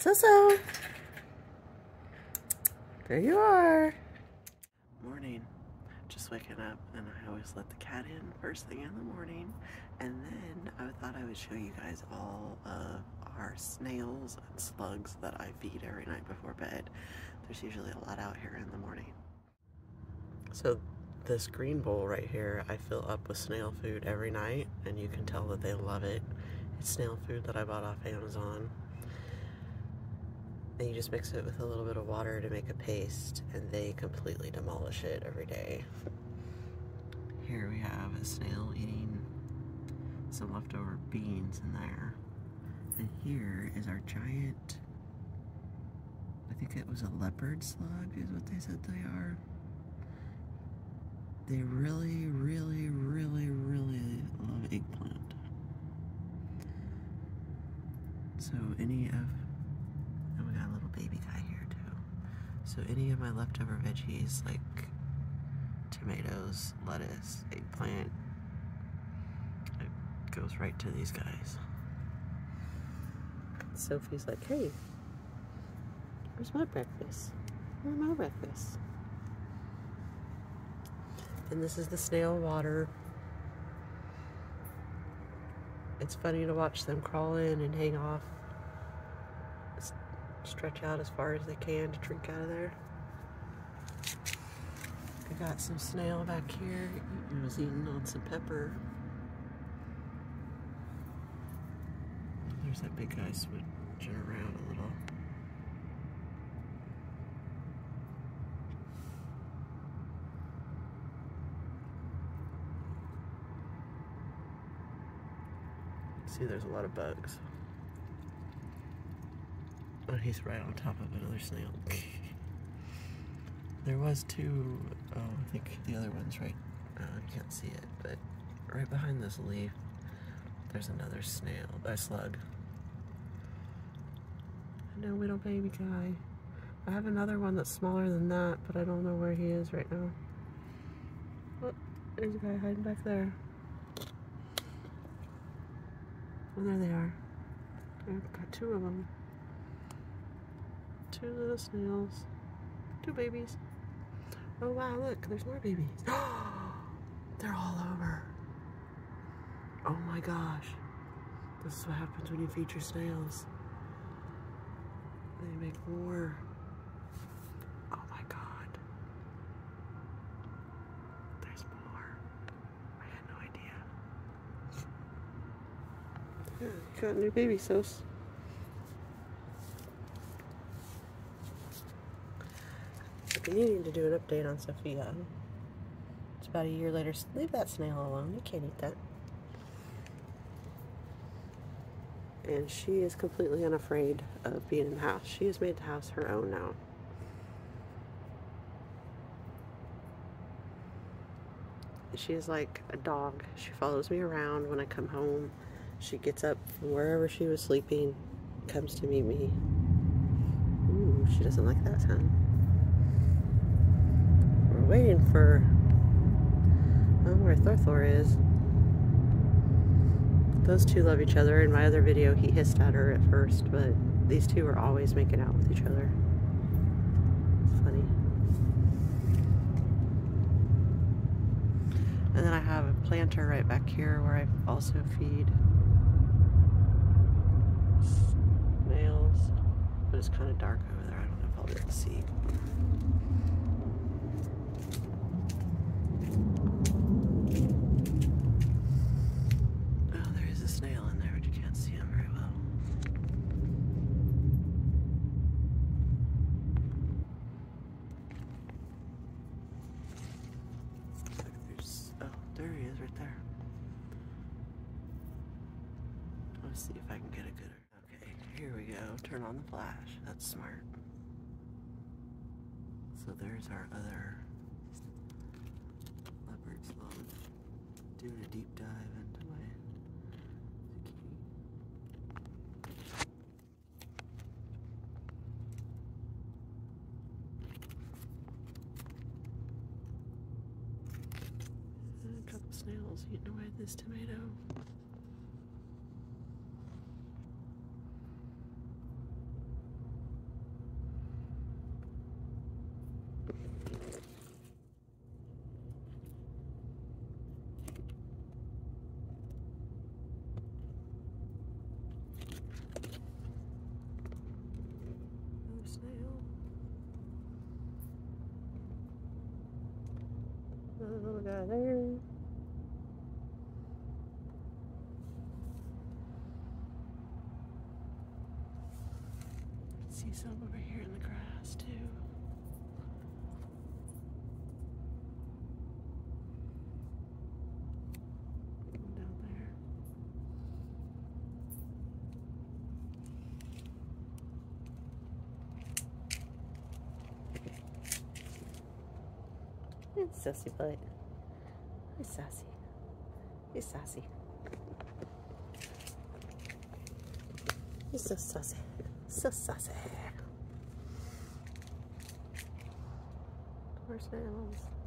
So so. There you are. Morning. Just waking up and I always let the cat in first thing in the morning. And then I thought I would show you guys all of our snails and slugs that I feed every night before bed. There's usually a lot out here in the morning. So this green bowl right here I fill up with snail food every night and you can tell that they love it. It's snail food that I bought off Amazon. And you just mix it with a little bit of water to make a paste and they completely demolish it every day. Here we have a snail eating some leftover beans in there. And here is our giant, I think it was a leopard slug is what they said they are. They really, really, really, really love eggplant. So any of, and we got a little baby guy here too. So any of my leftover veggies like tomatoes, lettuce, eggplant, it goes right to these guys. Sophie's like, hey, where's my breakfast? Where's my breakfast? And this is the snail water. It's funny to watch them crawl in and hang off. Stretch out as far as they can to drink out of there. I got some snail back here. He was eating on some pepper. There's that big guy switching around a little. See, there's a lot of bugs. Oh, he's right on top of another snail. there was two, oh, I think the other one's right, oh, I can't see it, but right behind this leaf, there's another snail, a slug. No little baby guy. I have another one that's smaller than that, but I don't know where he is right now. Oh, there's a guy hiding back there. And there they are. I've got two of them. Two little snails. Two babies. Oh wow, look, there's more babies. They're all over. Oh my gosh. This is what happens when you feed your snails. They make more. Oh my god. There's more. I had no idea. Got new baby sauce. Been needing to do an update on Sophia. It's about a year later. Leave that snail alone. You can't eat that. and she is completely unafraid of being in the house. She has made the house her own now. She is like a dog. She follows me around when I come home. She gets up from wherever she was sleeping, comes to meet me. Ooh, she doesn't like that sound. Waiting for oh, where Thorthor is. Those two love each other. In my other video, he hissed at her at first, but these two are always making out with each other. Funny. And then I have a planter right back here where I also feed snails, but it's kind of dark over there. I don't know if I'll be able to see. Let's see if I can get a good. Okay, here we go. Turn on the flash. That's smart. So there's our other leopard slug. Doing a deep dive into You eaten away at this tomato. Little guy there. See some over here in the grass too. Down there. It's sassy butt. He's sassy. He's sassy. He's so sassy. So sassy. Poor snails.